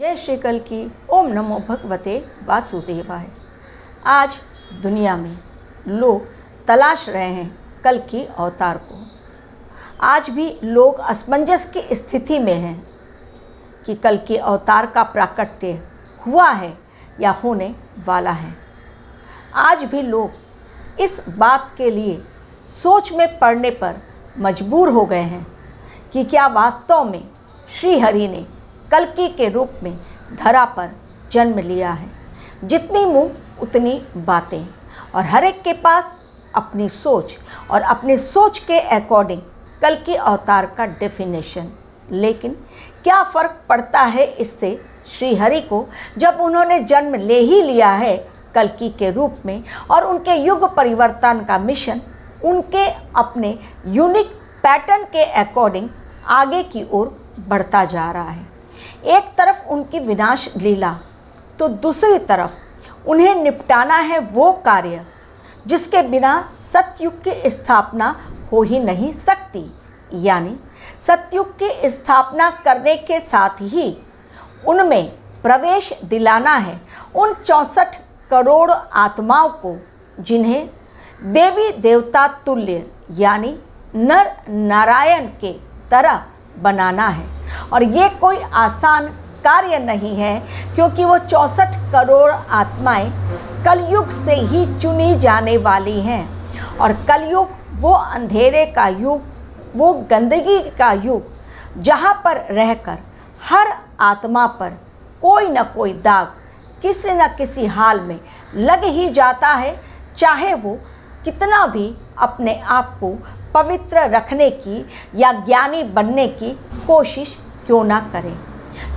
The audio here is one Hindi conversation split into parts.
जय श्री कल की। ओम नमो भगवते वासुदेवाय। आज दुनिया में लोग तलाश रहे हैं कल की अवतार को। आज भी लोग असमंजस की स्थिति में हैं कि कल के अवतार का प्राकट्य हुआ है या होने वाला है। आज भी लोग इस बात के लिए सोच में पड़ने पर मजबूर हो गए हैं कि क्या वास्तव में श्री हरि ने कलकी के रूप में धरा पर जन्म लिया है। जितनी मुँह, उतनी बातें। और हर एक के पास अपनी सोच और अपनी सोच के अकॉर्डिंग कल की अवतार का डेफिनेशन लेकिन क्या फ़र्क पड़ता है इससे? श्री हरि को जब उन्होंने जन्म ले ही लिया है कलकी के रूप में और उनके युग परिवर्तन का मिशन उनके अपने यूनिक पैटर्न के अकॉर्डिंग आगे की ओर बढ़ता जा रहा है। एक तरफ़ उनकी विनाश लीला तो दूसरी तरफ़ उन्हें निपटाना है वो कार्य, जिसके बिना सतयुग की स्थापना हो ही नहीं सकती। यानी सतयुग की स्थापना करने के साथ ही उनमें प्रवेश दिलाना है उन चौंसठ करोड़ आत्माओं को, जिन्हें देवी देवता तुल्य, यानी नर नारायण के तरह बनाना है। और ये कोई आसान कार्य नहीं है, क्योंकि वो चौंसठ करोड़ आत्माएँ कलयुग से ही चुनी जाने वाली हैं। और कलयुग वो अंधेरे का युग, वो गंदगी का युग, जहाँ पर रहकर हर आत्मा पर कोई न कोई दाग किसी न किसी हाल में लग ही जाता है, चाहे वो कितना भी अपने आप को पवित्र रखने की या ज्ञानी बनने की कोशिश क्यों ना करें?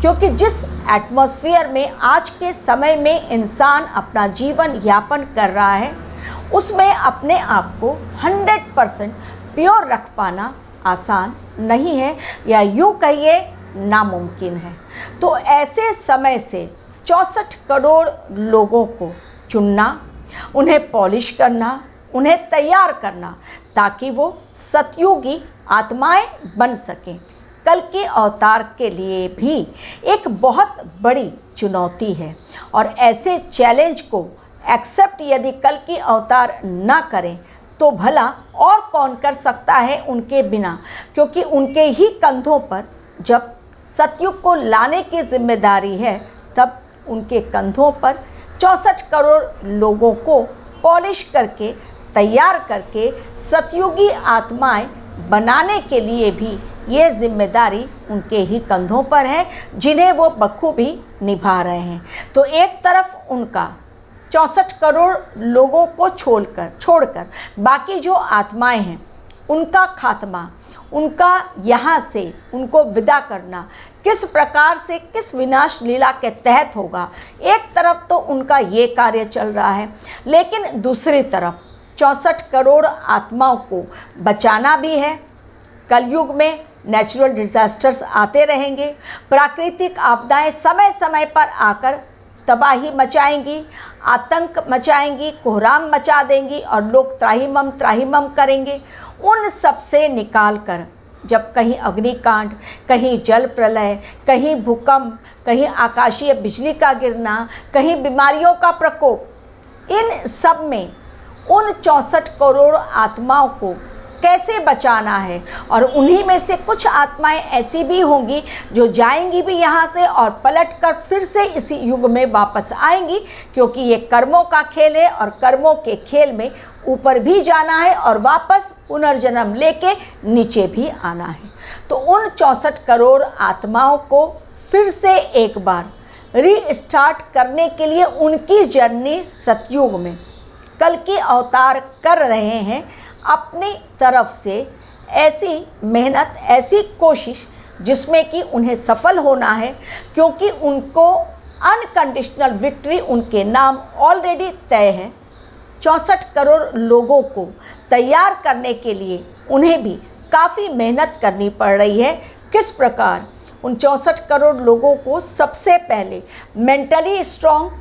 क्योंकि जिस एटमॉस्फेयर में आज के समय में इंसान अपना जीवन यापन कर रहा है, उसमें अपने आप को 100 परसेंट प्योर रख पाना आसान नहीं है या यूँ कहिए नामुमकिन है। तो ऐसे समय से चौंसठ करोड़ लोगों को चुनना, उन्हें पॉलिश करना, उन्हें तैयार करना ताकि वो सतयुगी आत्माएँ बन सकें। कल के अवतार के लिए भी एक बहुत बड़ी चुनौती है और ऐसे चैलेंज को एक्सेप्ट यदि कल की अवतार ना करें तो भला और कौन कर सकता है उनके बिना? क्योंकि उनके ही कंधों पर जब सतयुग को लाने की ज़िम्मेदारी है, तब उनके कंधों पर चौंसठ करोड़ लोगों को पॉलिश करके तैयार करके सतयुगी आत्माएँ बनाने के लिए भी ये ज़िम्मेदारी उनके ही कंधों पर है, जिन्हें वो बखूबी निभा रहे हैं। तो एक तरफ़ उनका चौंसठ करोड़ लोगों को छोड़कर छोड़कर बाकी जो आत्माएँ हैं, उनका खात्मा, उनका यहाँ से उनको विदा करना किस प्रकार से, किस विनाश लीला के तहत होगा, एक तरफ़ तो उनका ये कार्य चल रहा है, लेकिन दूसरी तरफ़ चौंसठ करोड़ आत्माओं को बचाना भी है। कलयुग में नेचुरल डिज़ास्टर्स आते रहेंगे। प्राकृतिक आपदाएँ समय समय पर आकर तबाही मचाएँगी, आतंक मचाएँगी, कोहराम मचा देंगी और लोग त्राहिमम त्राहिमम करेंगे। उन सबसे निकाल कर जब कहीं अग्निकांड, कहीं जल प्रलय, कहीं भूकंप, कहीं आकाशीय बिजली का गिरना, कहीं बीमारियों का प्रकोप, इन सब में उन चौंसठ करोड़ आत्माओं को कैसे बचाना है? और उन्हीं में से कुछ आत्माएँ ऐसी भी होंगी जो जाएँगी भी यहाँ से और पलट कर फिर से इसी युग में वापस आएँगी, क्योंकि ये कर्मों का खेल है और कर्मों के खेल में ऊपर भी जाना है और वापस पुनर्जन्म लेके नीचे भी आना है। तो उन चौंसठ करोड़ आत्माओं को फिर से एक बार रीस्टार्ट करने के लिए उनकी जर्नी सतयुग में। कल की अवतार कर रहे हैं, अपनी तरफ़ से ऐसी मेहनत, ऐसी कोशिश जिसमें कि उन्हें सफल होना है, क्योंकि उनको अनकंडीशनल विक्ट्री उनके नाम ऑलरेडी तय है। चौंसठ करोड़ लोगों को तैयार करने के लिए उन्हें भी काफ़ी मेहनत करनी पड़ रही है। किस प्रकार? उन चौंसठ करोड़ लोगों को सबसे पहले मेंटली स्ट्रॉन्ग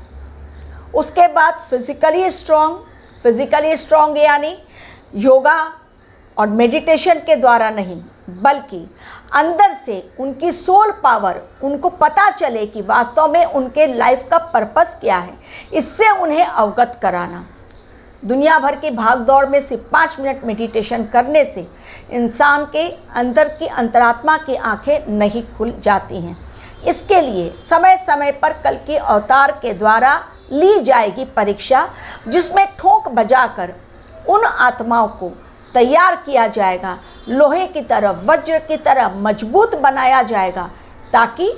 उसके बाद फिज़िकली स्ट्रॉन्ग फिज़िकली स्ट्रॉन्ग यानी योगा और मेडिटेशन के द्वारा नहीं, बल्कि अंदर से उनकी सोल पावर उनको पता चले कि वास्तव में उनके लाइफ का पर्पस क्या है। इससे उन्हें अवगत कराना। दुनिया भर की भाग दौड़ में सिर्फ़ पाँच मिनट मेडिटेशन करने से इंसान के अंदर की अंतरात्मा की आँखें नहीं खुल जाती हैं। इसके लिए समय समय पर कल के अवतार के द्वारा ली जाएगी परीक्षा, जिसमें ठोंक बजाकर उन आत्माओं को तैयार किया जाएगा। लोहे की तरह, वज्र की तरह मज़बूत बनाया जाएगा, ताकि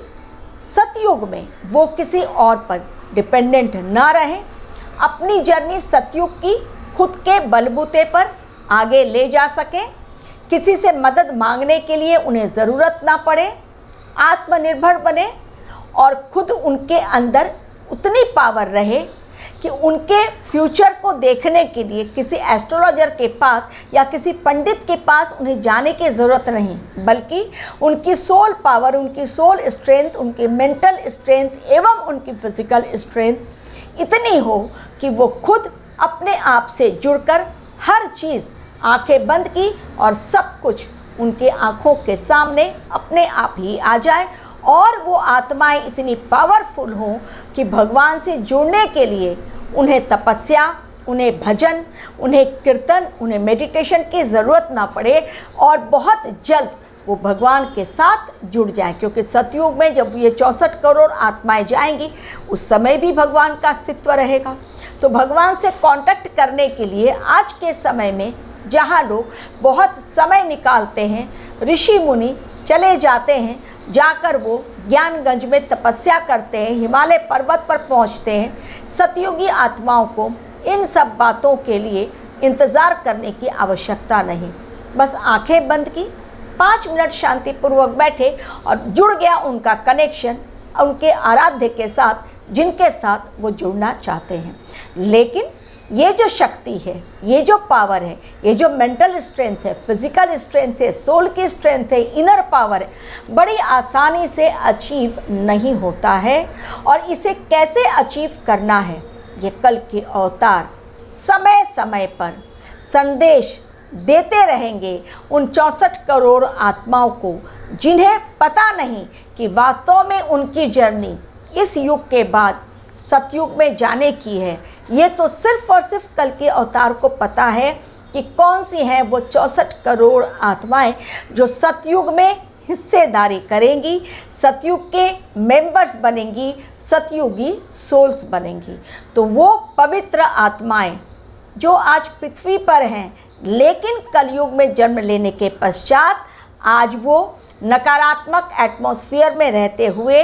सतयुग में वो किसी और पर डिपेंडेंट ना रहें। अपनी जर्नी सतयुग की खुद के बलबूते पर आगे ले जा सकें। किसी से मदद मांगने के लिए उन्हें ज़रूरत ना पड़े, आत्मनिर्भर बने और खुद उनके अंदर उतनी पावर रहे कि उनके फ्यूचर को देखने के लिए किसी एस्ट्रोलॉजर के पास या किसी पंडित के पास उन्हें जाने की ज़रूरत नहीं, बल्कि उनकी सोल पावर उनकी सोल स्ट्रेंथ उनकी मेंटल स्ट्रेंथ एवं उनकी फ़िज़िकल स्ट्रेंथ इतनी हो कि वो खुद अपने आप से जुड़कर हर चीज़ आँखें बंद की और सब कुछ उनके आँखों के सामने अपने आप ही आ जाए और वो आत्माएँ इतनी पावरफुल हों कि भगवान से जुड़ने के लिए उन्हें तपस्या, उन्हें भजन, उन्हें कीर्तन, उन्हें मेडिटेशन की ज़रूरत ना पड़े और बहुत जल्द वो भगवान के साथ जुड़ जाए। क्योंकि सतयुग में जब ये चौंसठ करोड़ आत्माएँ जाएँगी, उस समय भी भगवान का अस्तित्व रहेगा। तो भगवान से कांटेक्ट करने के लिए आज के समय में जहाँ लोग बहुत समय निकालते हैं, ऋषि मुनि चले जाते हैं जाकर वो ज्ञानगंज में तपस्या करते हैं, हिमालय पर्वत पर पहुँचते हैं। सतयुगी आत्माओं को इन सब बातों के लिए इंतज़ार करने की आवश्यकता नहीं। बस आँखें बंद की, पाँच मिनट शांतिपूर्वक बैठे और जुड़ गया उनका कनेक्शन उनके आराध्य के साथ, जिनके साथ वो जुड़ना चाहते हैं। लेकिन ये जो शक्ति है, ये जो पावर है, ये जो मेंटल स्ट्रेंथ है फ़िज़िकल स्ट्रेंथ है सोल की स्ट्रेंथ है इनर पावर है, बड़ी आसानी से अचीव नहीं होता है। और इसे कैसे अचीव करना है? ये कल के अवतार समय समय पर संदेश देते रहेंगे उन चौंसठ करोड़ आत्माओं को, जिन्हें पता नहीं कि वास्तव में उनकी जर्नी इस युग के बाद सतयुग में जाने की है। ये तो सिर्फ़ और सिर्फ़ कल के अवतार को पता है कि कौन सी हैं वो चौंसठ करोड़ आत्माएँ जो सतयुग में हिस्सेदारी करेंगी, सतयुग के मेंबर्स बनेंगी, सतयुगी सोल्स बनेंगी। तो वो पवित्र आत्माएँ जो आज पृथ्वी पर हैं, लेकिन कलयुग में जन्म लेने के पश्चात आज वो नकारात्मक एटमॉस्फेयर में रहते हुए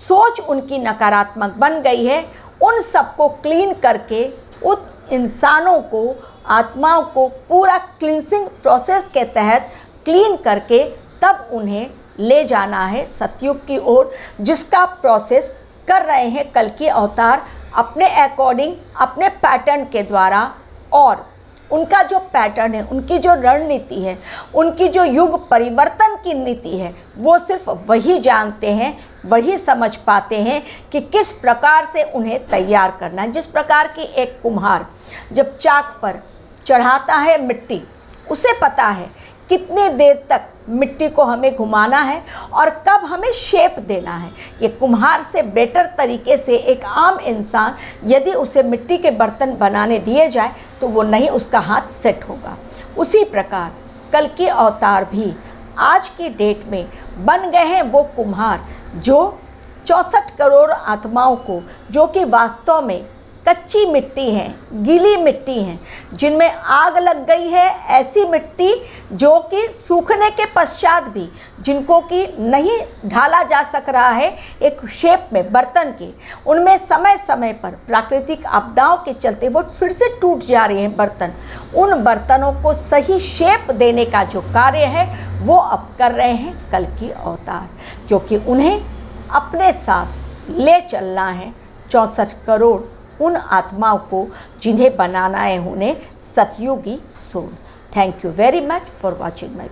सोच उनकी नकारात्मक बन गई है उन सबको क्लीन करके उन इंसानों को, आत्माओं को पूरा क्लींसिंग प्रोसेस के तहत क्लीन करके तब उन्हें ले जाना है सतयुग की ओर, जिसका प्रोसेस कर रहे हैं कल के अवतार अपने अकॉर्डिंग अपने पैटर्न के द्वारा। और उनका जो पैटर्न है, उनकी जो रणनीति है, उनकी जो युग परिवर्तन की नीति है, वो सिर्फ़ वही जानते हैं वही समझ पाते हैं कि किस प्रकार से उन्हें तैयार करना है। जिस प्रकार की एक कुम्हार जब चाक पर चढ़ाता है मिट्टी, उसे पता है कितने देर तक मिट्टी को हमें घुमाना है और कब हमें शेप देना है। ये कुम्हार से बेटर तरीके से एक आम इंसान यदि उसे मिट्टी के बर्तन बनाने दिए जाए तो वो नहीं उसका हाथ सेट होगा। उसी प्रकार कल के अवतार भी आज की डेट में बन गए हैं वो कुम्हार। जो चौंसठ करोड़ आत्माओं को जो कि वास्तव में कच्ची मिट्टी हैं, गीली मिट्टी हैं, जिनमें आग लग गई है, ऐसी मिट्टी जो कि सूखने के पश्चात भी जिनको कि नहीं ढाला जा सक रहा है एक शेप में, बर्तन के। उनमें समय समय पर प्राकृतिक आपदाओं के चलते वो फिर से टूट जा रहे हैं बर्तन। उन बर्तनों को सही शेप देने का जो कार्य है, वो अब कर रहे हैं कल की अवतार क्योंकि उन्हें अपने साथ ले चलना है चौंसठ करोड़ उन आत्माओं को जिन्हें बनाना है उन्हें सतयोगी सोन। Thank you very much for watching my